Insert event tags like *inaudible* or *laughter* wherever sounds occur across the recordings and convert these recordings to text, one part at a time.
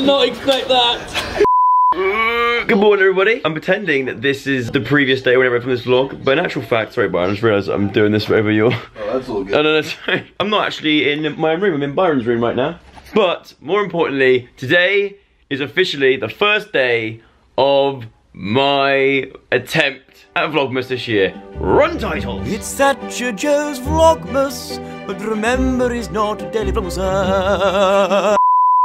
did not expect that. *laughs* Good morning, everybody. I'm pretending that this is the previous day whenever I from this vlog, but in actual fact, sorry, Byron, I just realised I'm doing this over your. Oh, that's all good. *laughs* No, no, no, sorry. I'm not actually in my own room. I'm in Byron's room right now. But more importantly, today is officially the first day of my attempt at Vlogmas this year. Run title. It's Thatcher Joe's Vlogmas, but remember he's not a daily vlogger.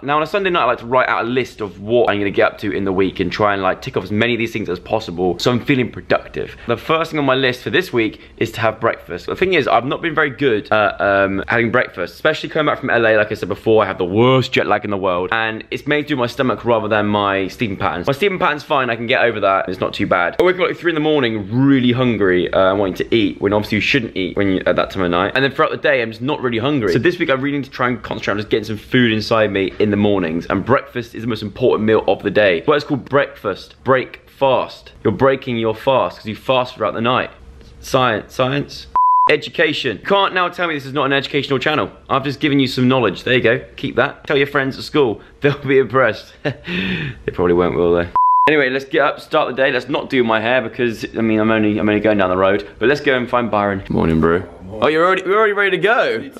Now on a Sunday night, I like to write out a list of what I'm gonna get up to in the week and try and like tick off as many of these things as possible so I'm feeling productive. The first thing on my list for this week is to have breakfast. The thing is, I've not been very good at um, having breakfast, especially coming back from LA, like I said before, I have the worst jet lag in the world and it's made through my stomach rather than my sleeping patterns. My sleeping pattern's fine, I can get over that, it's not too bad. I wake up like 3 in the morning really hungry uh, wanting to eat when obviously you shouldn't eat when you, at that time of night. And then throughout the day, I'm just not really hungry. So this week I really need to try and concentrate on just getting some food inside me in the mornings and breakfast is the most important meal of the day. What it's called breakfast, break fast. You're breaking your fast because you fast throughout the night. Science, science. Education. You can't now tell me this is not an educational channel. I've just given you some knowledge. There you go. Keep that. Tell your friends at school. *laughs* They'll be impressed. *laughs* they probably won't, will they? Anyway, let's get up, start the day. Let's not do my hair because I mean I'm only I'm only going down the road. But let's go and find Byron. Morning, bro. Oh, you're already we're already ready to go. You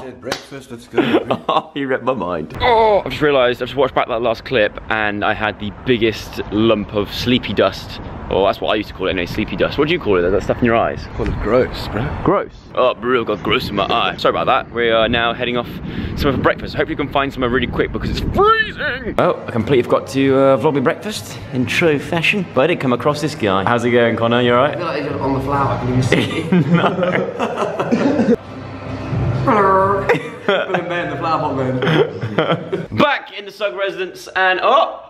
said breakfast, let's go. Oh, you read my mind. Oh, I've just realised, I've just watched back that last clip and I had the biggest lump of sleepy dust. Or that's what I used to call it anyway, sleepy dust. What do you call it? That stuff in your eyes? Call it gross, bro. Gross. Oh, bro, got gross in my eye. Sorry about that. We are now heading off somewhere for breakfast. Hope you can find somewhere really quick because it's freezing. Oh, I completely forgot to uh, vlog me breakfast in true fashion. But I did come across this guy. How's it going, Conor? You alright? Feel like he's on the flower, can you see? *laughs* *laughs* Put him there in the flower pot then. Back in the Sugg residence and oh!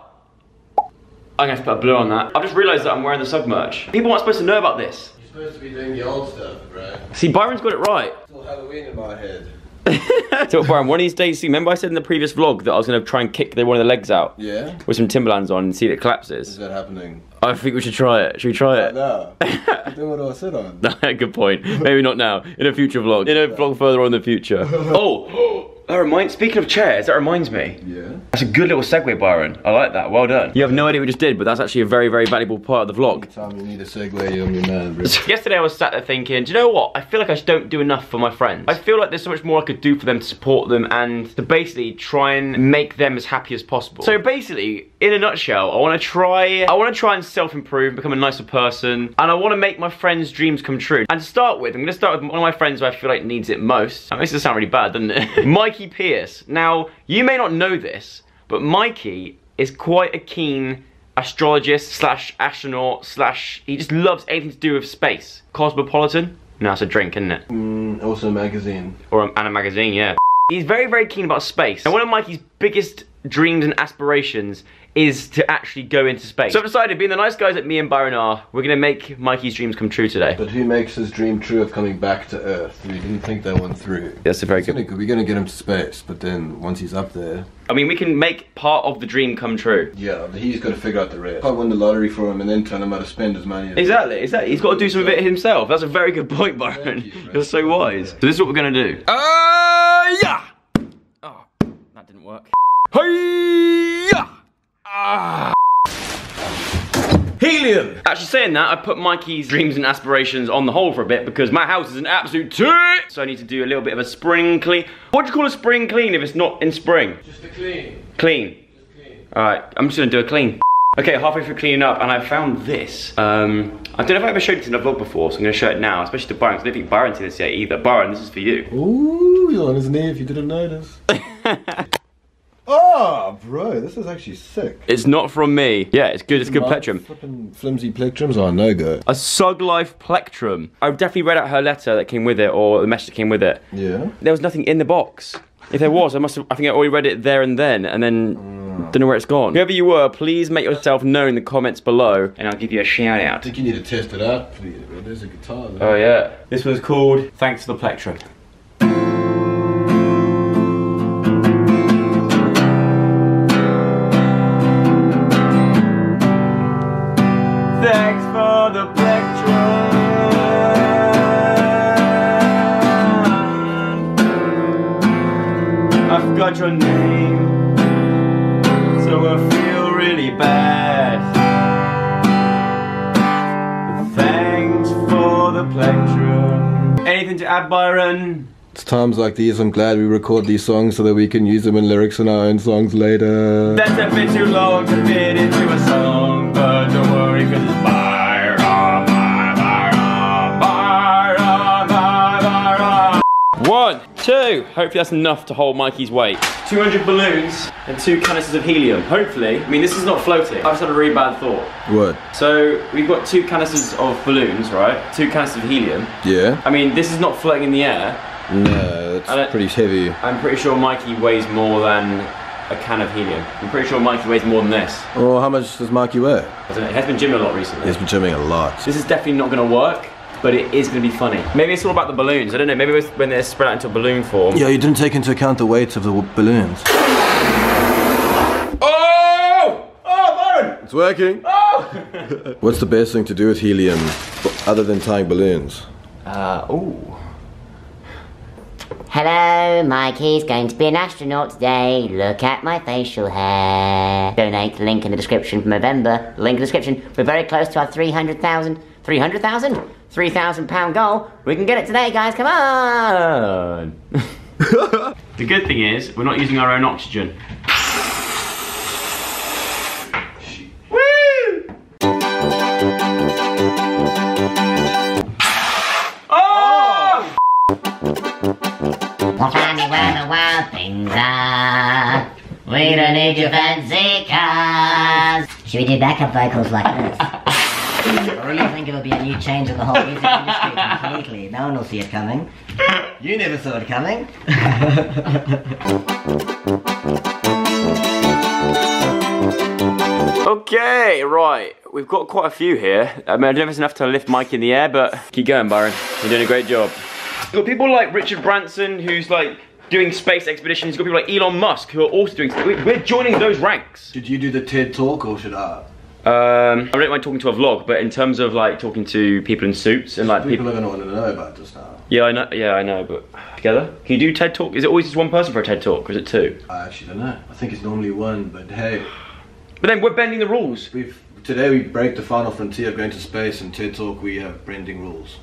I'm gonna have to put a blur on that. I've just realised that I'm wearing the Sugg merch. People aren't supposed to know about this. You're supposed to be doing the old stuff, bro. See, Byron's got it right. Still Halloween in my head. *laughs* so Byron, one of these days, see, remember I said in the previous vlog that I was gonna try and kick the, one of the legs out Yeah? with some Timberlands on and see if it Is collapses. that happening? I think we should try it. Should we try it? No. then *laughs* what do I sit on? *laughs* Good point. Maybe not now. In a future vlog. In a vlog further on in the future. oh, that reminds. Speaking of chairs, that reminds me. Yeah? That's a good little segue, Byron. I like that. Well done. You have no idea what we just did, but that's actually a very, very valuable part of the vlog. Time you need a segue, I'm your man, *laughs* bro. Yesterday I was sat there thinking, do you know what? I feel like I just don't do enough for my friends. I feel like there's so much more I could do for them to support them and to basically try and make them as happy as possible. So basically, in a nutshell, I want to try, I want to try and self-improve, become a nicer person, and I want to make my friends' dreams come true. And to start with, I'm going to start with one of my friends who I feel like needs it most. That makes it sound really bad, doesn't it? *laughs* Mikey Pearce. Now, you may not know this, but Mikey is quite a keen astrologist slash astronaut slash he just loves anything to do with space. Cosmopolitan? No, that's a drink, isn't it? Mm, also a magazine. Or a, and a magazine, yeah. He's very, very keen about space. And one of Mikey's biggest dreams and aspirations is to actually go into space. So I've decided, being the nice guys that me and Byron are, we're gonna make Mikey's dreams come true today. But who makes his dream true of coming back to Earth? We didn't think that one through. That's a very It's gonna, we're gonna get him to space, but then once he's up there, I mean, we can make part of the dream come true. yeah, he's got to figure out the rest. I win the lottery for him and then tell him how to spend his money. Exactly, exactly. He's got to do some of it himself. That's a very good point, Byron. you, You're so wise. So this is what we're gonna do. Uh, yeah. Oh, that didn't work. Hey-ya! Ah. Helium! Actually saying that, I put Mikey's dreams and aspirations on the hold for a bit because my house is an absolute tit! So I need to do a little bit of a spring clean. What do you call a spring clean if it's not in spring? Just a clean. Clean. Alright, I'm just gonna do a clean. Okay, halfway through cleaning up, and I found this. Um, I don't know if I ever showed it in a vlog before, so I'm gonna show it now, especially to Byron, because I don't think Byron's seen this yet either. Byron, this is for you. Ooh, you're on his knee if you didn't notice. *laughs* oh, bro, this is actually sick. It's not from me. Yeah, it's good, it's good plectrum. Flipping flimsy plectrums are no go. A Sugg Life plectrum. I've definitely read out her letter that came with it, or the message that came with it. Yeah. There was nothing in the box. If there was, I must have, I think I already read it there and then, and then mm. don't know where it's gone. Whoever you were, please make yourself known in the comments below, and I'll give you a shout out. I think you need to test it out. There's a guitar there. Oh yeah. This was called Thanks for the Plectrum. Thanks for the plectrum. I forgot your name. so I feel really bad. Thanks for the pleasure. Anything to add, Byron? It's times like these I'm glad we record these songs so that we can use them in lyrics in our own songs later. That's a bit too long to fit into a song, two. Hopefully that's enough to hold Mikey's weight. 200 balloons and two canisters of helium. Hopefully. I mean, this is not floating. I've just had a really bad thought. What? So we've got two canisters of balloons, right? Two canisters of helium. Yeah? I mean, this is not floating in the air. No, I don't- it's pretty heavy. I'm pretty sure Mikey weighs more than a can of helium. I'm pretty sure Mikey weighs more than this. Oh, how much does Mikey weigh? I don't know, he has been gymming a lot recently. He's been gymming a lot. This is definitely not going to work, but it is going to be funny. Maybe it's all about the balloons. I don't know. Maybe it's when they're spread out into a balloon form. Yeah, you didn't take into account the weight of the balloons. Oh! Oh, Byron! It's working. Oh! *laughs* What's the best thing to do with helium other than tying balloons? Uh, ooh. Hello, Mikey's going to be an astronaut today. Look at my facial hair. Donate, link in the description for November. Link in the description. We're very close to our 300,000. 300,000? 3,000 pound goal. We can get it today, guys. Come on. *laughs* The good thing is, we're not using our own oxygen. Woo! Oh! We'll find you where the wild things are. We don't need your fancy cars. Should we do backup vocals like this? I really think it'll be a new change in the whole music industry completely. No one will see it coming. You never saw it coming. Okay, right. We've got quite a few here. I mean, I don't know if it's enough to lift Mike in the air, but keep going, Byron. You're doing a great job. You've got people like Richard Branson, who's like doing space expeditions. You've got people like Elon Musk, who are also doing. we- We're joining those ranks. Did you do the TED talk or should I? Um, I don't mind talking to a vlog, but in terms of like talking to people in suits and like people. People are going to want to know about this now. Yeah, I know. Yeah, I know. But together, can you do TED talk? Is it always just one person for a TED talk, or is it two? I actually don't know. I think it's normally one, but hey, But then we're bending the rules. we've today we break the final frontier of going to space and TED talk. We have bending rules.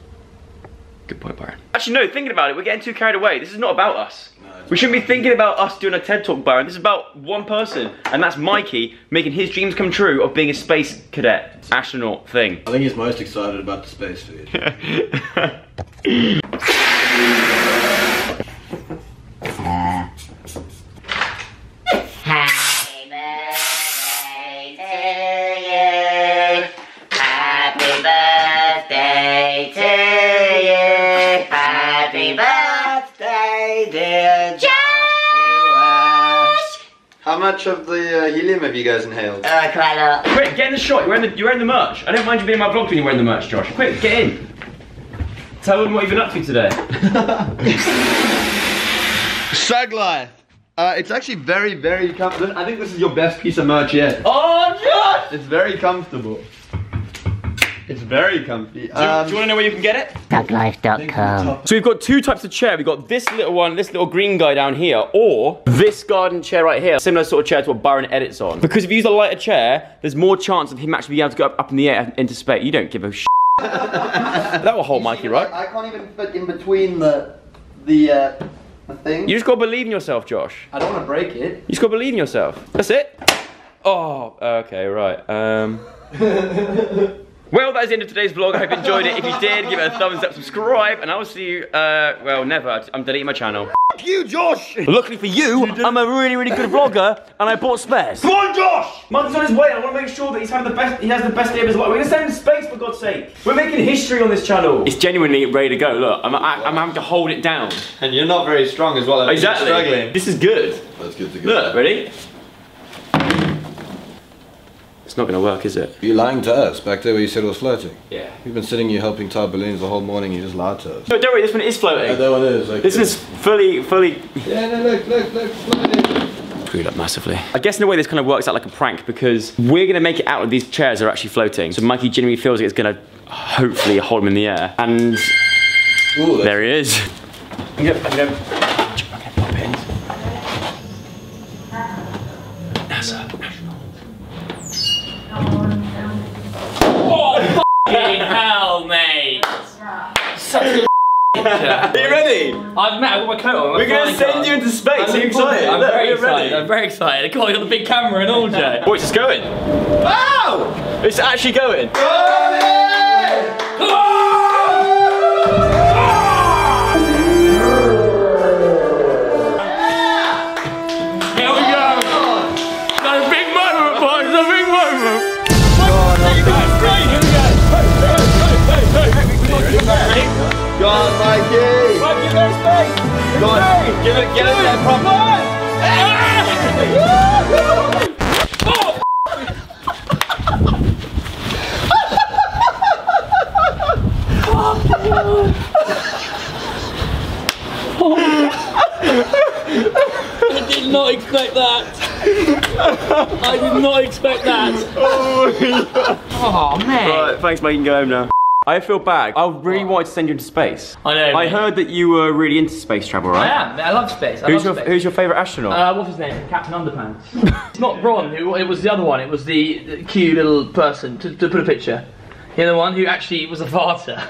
Good point, Byron. Actually, no. Thinking about it, we're getting too carried away. This is not about us. No, we shouldn't be thinking about us doing a TED talk, Byron. This is about one person, and that's Mikey making his dreams come true of being a space cadet, astronaut thing. I think he's most excited about the space food. *laughs* Happy birthday to you. Happy birthday to you. Happy birthday, dear Joshua. How much of the uh, helium have you guys inhaled? Uh, quite a lot. Quick, get in the shot. You're wearing the, you're wearing the merch. I don't mind you being in my vlog when you're wearing the merch, Josh. Quick, get in. Tell them what you've been up to today. *laughs* Shug life. Uh, it's actually very, very comfortable. I think this is your best piece of merch yet. oh, Josh! It's very comfortable. It's very comfy. Do you, Um, do you want to know where you can get it? Ducklife.com. So we've got two types of chair. We've got this little one, this little green guy down here, or this garden chair right here. Similar sort of chair to what Byron edits on. Because if you use a lighter chair, there's more chance of him actually being able to go up, up in the air into space. You don't give a sh. *laughs* that will hold Mikey, right? I can't even fit in between the the uh, the thing. You just gotta believe in yourself, Josh. I don't want to break it. You just gotta believe in yourself. That's it. Oh, okay, right. Um. *laughs* Well, that is the end of today's vlog. I hope you enjoyed it. If you did, give it a thumbs up, subscribe, and I will see you, uh, well, never. I'm deleting my channel. Fuck you, Josh! Luckily for you, I'm a really, really good vlogger, and I bought spares. Come on, Josh! Mike's on his way. I want to make sure that he's having the best, he has the best day of his life. We're gonna send him space, for God's sake. We're making history on this channel. It's genuinely ready to go. Look, I'm, I, I'm having to hold it down. And you're not very strong as well. Exactly. struggling. This is good. That's good to go. Look, ready? It's not gonna work, is it? You're lying to us back there where you said it was floating. Yeah. We've been sitting here helping tie balloons the whole morning. You just lied to us. No, don't worry, this one is floating. that one is. Okay. This is fully, fully Yeah, no, look, look, look, floating. screwed up massively. I guess in a way this kind of works out like a prank because we're gonna make it out that these chairs are actually floating. So Mikey genuinely feels like it's gonna hopefully hold him in the air. And Ooh, there he is. I'm gonna, Are you ready? I've met, I've got my coat on. We're going to send you into space. Are you excited? I'm Look, very excited. Ready. I'm very excited. I've got the big camera and all, Jay. *laughs* Boys, it's going. Wow! It's actually going. Come on! Go on, give it, give it that proper. I did not expect that. I did not expect that. Oh man. Right, thanks, mate. You can go home now. I feel bad. I really wanted to send you into space. I know. I heard that you were really into space travel, I right? am. I love space. I Who's love your space. Who's your favourite astronaut? Uh, what's his name? Captain Underpants. it's *laughs* not Ron. Who, it was the other one. It was the, the cute little person. To, to put a picture. The other one who actually was a farter.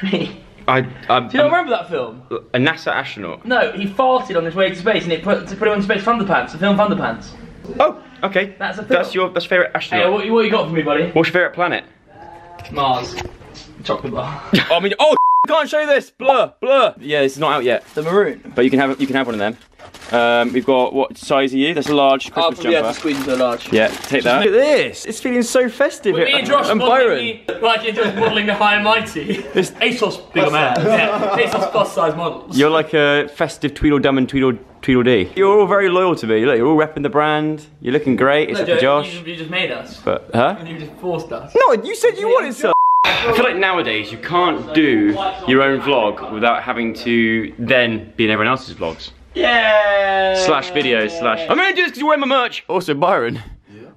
*laughs* Do I, um, you not remember that film? a NASA astronaut. No, he farted on his way to space, and it put to put him on space. Thunderpants. The film Thunderpants. Oh, okay. That's a film. That's your that's favourite Hey, astronaut. what, what you got for me, buddy? What's your favourite planet? Mars. Chocolate bar. *laughs* I mean, oh, *laughs* can't show you this. Blur, blur. Yeah, this is not out yet, the maroon. but you can have you can have one of them. Um, we've got what size are you? That's a large I'll Christmas probably have jumper. to squeeze into a large. Yeah, take that. Look at this. It's feeling so festive. With me and Josh and modelling Byron. me like you're just modelling the high and mighty. This- ASOS bigger man. *laughs* Yeah, ASOS plus size models. You're like a festive Tweedledum and Tweedle Tweedledee. You're all very loyal to me. Look, you're all repping the brand. You're looking great, No, except for Josh. You, you just made us. But huh? You just forced us. No, you said you wanted some. I feel like nowadays you can't do your own vlog without having to then be in everyone else's vlogs. Yeah. Slash videos slash. I'm gonna do this because you're wearing my merch. Also, Byron,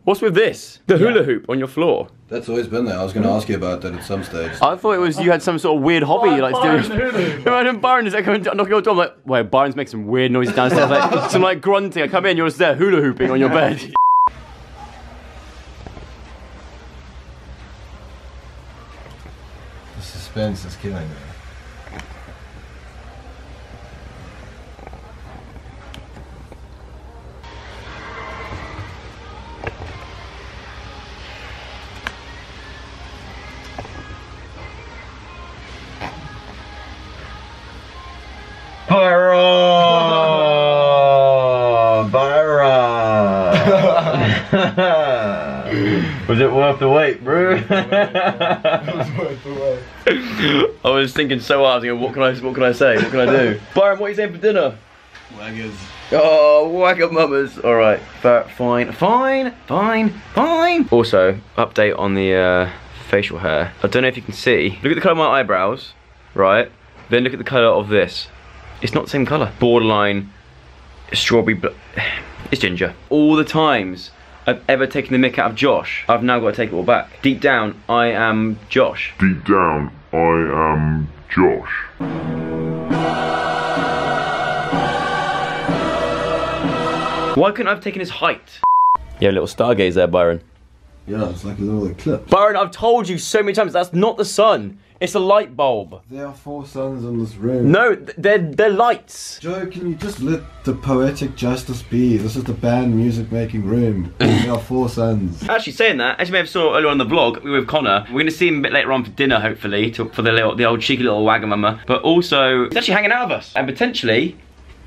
what's with this? The hula hoop on your floor. That's always been there. I was going to ask you about that at some stage. I thought it was you had some sort of weird hobby you like Byron to do. hula hoop. *laughs* Imagine Byron is like coming to knock on your door. I'm like, wait, Byron's making some weird noises downstairs, like *laughs* some like grunting. I come in, you're just there hula hooping on your bed. *laughs* The suspense is killing me. Byron! Byron! *laughs* *laughs* Was it worth the wait, bro? *laughs* I was thinking so hard. I was thinking, what can I, what can I say? What can I do? *laughs* Byron, what are you saying for dinner? Waggers. Oh, whack-a-mummers. All right, fa- fine, fine, fine, fine. Also, update on the uh, facial hair. I don't know if you can see. Look at the colour of my eyebrows, right? Then look at the colour of this. It's not the same colour. Borderline strawberry. *sighs* It's ginger. All the times I've ever taken the mick out of Josh, I've now got to take it all back. Deep down, I am Josh. Deep down, I am Josh. Why couldn't I have taken his height? Yeah, little stargaze there, Byron. Yeah, it's like a little eclipse. Byron, I've told you so many times that's not the sun. It's a light bulb. There are four suns in this room. No, they're they're lights. Joe, can you just let the poetic justice be? This is the band music making room. *laughs* there are four suns. Actually, saying that, as you may have saw earlier on the vlog we were with Conor, we're going to see him a bit later on for dinner, hopefully, to, for the little, the old cheeky little wagamama. But also, he's actually hanging out with us and potentially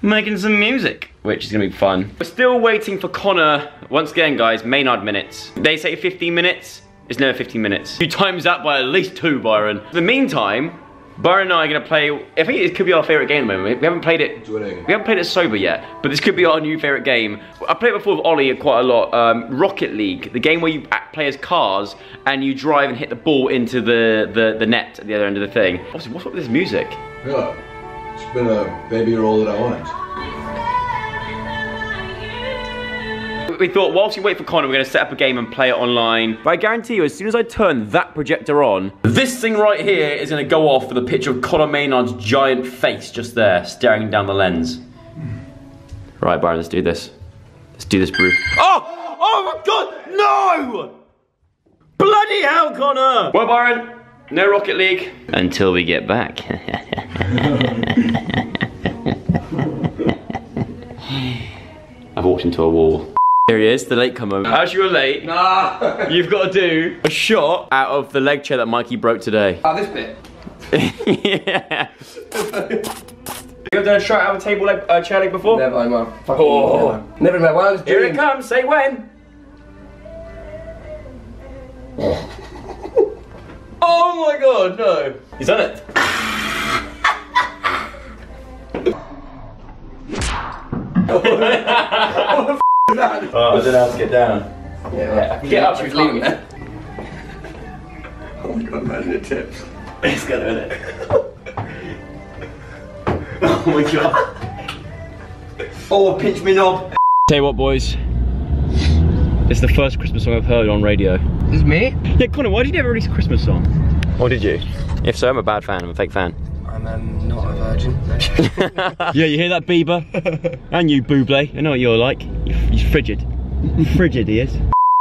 making some music, which is going to be fun. We're still waiting for Conor. Once again, guys, Maynard minutes. They say 15 minutes. It's never 15 minutes. You times that by at least two, Byron. In the meantime, Byron and I are going to play. I think it could be our favourite game at the moment. We haven't played it. Winning. We haven't played it sober yet, but this could be our new favourite game. I played it before with Ollie quite a lot. Um, Rocket League, the game where you play as cars and you drive and hit the ball into the, the, the net at the other end of the thing. What's, what's up with this music? Yeah, it's been a baby roll that I wanted. We thought whilst we wait for Conor, we're going to set up a game and play it online. But I guarantee you, as soon as I turn that projector on, this thing right here is going to go off with a picture of Conor Maynard's giant face just there, staring down the lens. Right, Byron, let's do this. Let's do this, brew. Oh! Oh my god! No! Bloody hell, Conor! Well, Byron, no Rocket League. Until we get back. *laughs* I've walked into a wall. Here he is, the late comer. As you're late, Nah. *laughs* you've got to do a shot out of the leg chair that Mikey broke today. Ah, this bit. yeah. *laughs* You ever done a shot out of a table leg, uh, chair leg before? Never, I'm a fucking Oh. never. Never in my wildest Here it comes, say when. *laughs* oh my god, no. He's done it. *laughs* oh, I don't know how to get down. Yeah, Get up, She was you leaving Oh my god, imagine it tips. It's gonna, isn't it? *laughs* oh my god. Oh, pinch me knob. Tell you what, boys. It's the first Christmas song I've heard on radio. This is me? Yeah, Conor, why did you never release a Christmas song? Or did you? If so, I'm a bad fan. I'm a fake fan. I'm um, not a virgin. *laughs* yeah, you hear that, Bieber? and you, Buble. I know what you're like. You're, you're frigid. frigid, he is.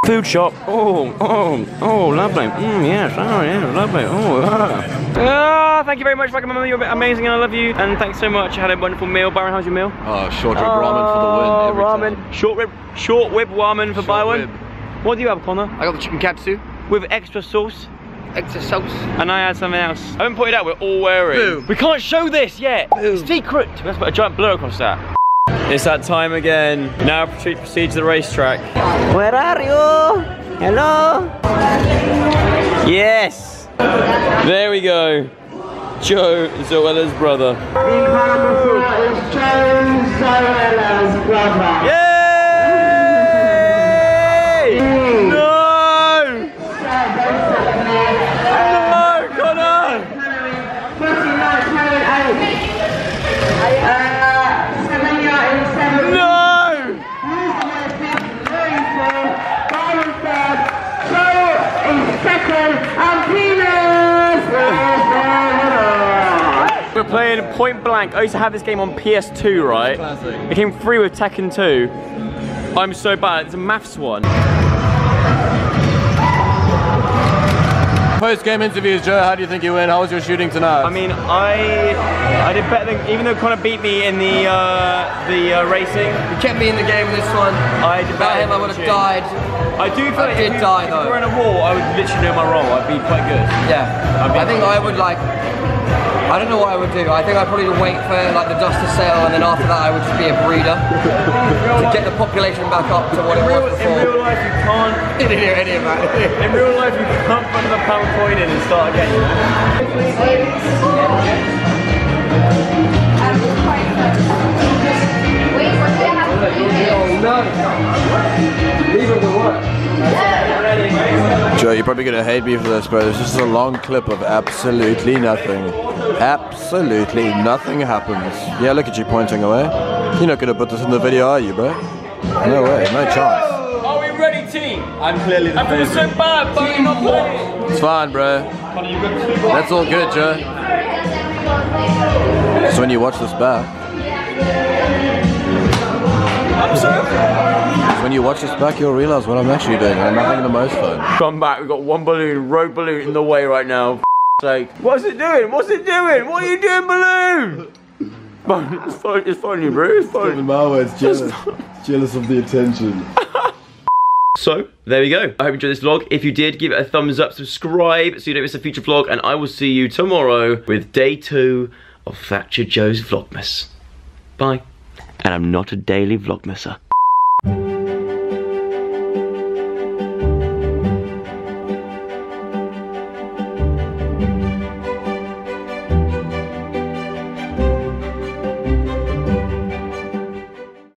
Food shop. Oh, oh, oh, lovely. Mm, yes, oh, yeah, lovely. Oh, ah. Ah, thank you very much, Mama. You're amazing and I love you. And thanks so much. I had a wonderful meal. Byron, how's your meal? Oh, short rib ramen for the win. Every ramen. time. Short rib, short rib ramen for buy one. rib. What do you have, Conor? I got the chicken katsu. With extra sauce. Extra sauce. And I had something else. I haven't put it out, we're all wearing. Boom. We can't show this yet. It's secret. Let's put a giant blur across that. It's that time again. Now proceed, proceed to the racetrack. Where are you? Hello? Yes. There we go. Joe Zoella's brother. Yay! No! No, Conor! No! We're playing Point Blank. I used to have this game on PS2, right? It came free with Tekken 2. I'm so bad. It's a maths one. Post-game interviews, Joe. How do you think you win? How was your shooting tonight? I mean, I I did better than even though Conor beat me in the uh, the uh, racing. He kept me in the game with this one. I did Without better him, I would have died. I do feel I like did if, you, die, if though. we were in a war, I would literally know my role. I'd be quite good. Yeah. I think I would like. I don't know what I would do. I think I'd probably wait for like the dust to settle, and then after that, I would just be a breeder to get the population back up to what it In real, was in real life, you can't. *laughs* Didn't hear any of that. *laughs* In real life, you can't put the pound coin in and start again. You know? Joe, you're probably gonna hate me for this, but this is a long clip of absolutely nothing. Absolutely nothing happens. Yeah, look at you pointing away. You're not gonna put this in the video, are you, bro? No way, no chance. Are we ready, team? I'm clearly the I feel so bad, but you're not playing. It's fine, bro. That's all good, Joe. It's when you watch this back. I'm. When you watch this back, you'll realize what I'm actually doing. I'm not having the most fun. Come back. We've got one balloon, road balloon in the way right now. Like, what's it doing? What's it doing? What are you doing, balloon? *laughs* It's fine. It's funny, bro. It's In fine. my words, jealous. jealous of the attention. *laughs* So, there we go. I hope you enjoyed this vlog. If you did, give it a thumbs up, subscribe so you don't miss a future vlog, and I will see you tomorrow with day two of Thatcher Joe's Vlogmas. Bye. And I'm not a daily vlogmasser.